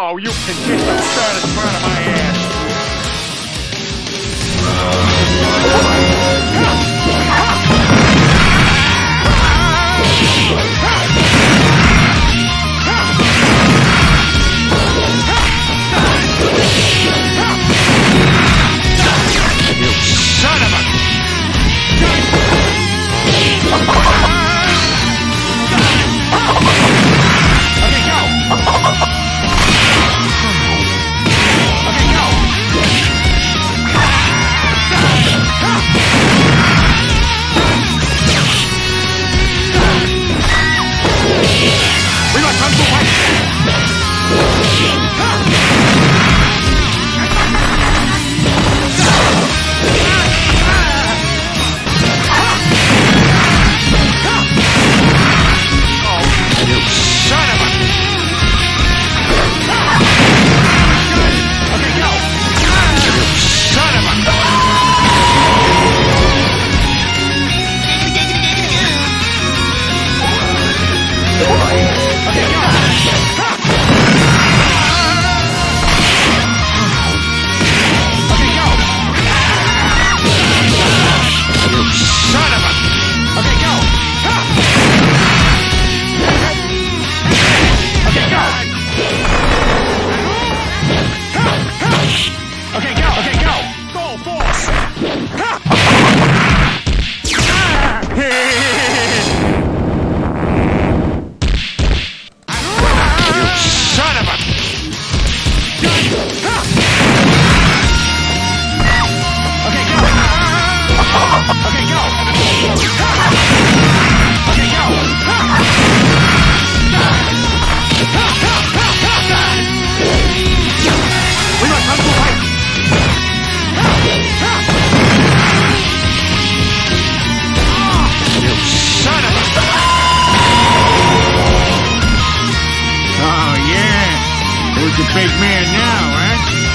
Oh, you can get the shot in front of my ass. Bye. who's a big man now, eh?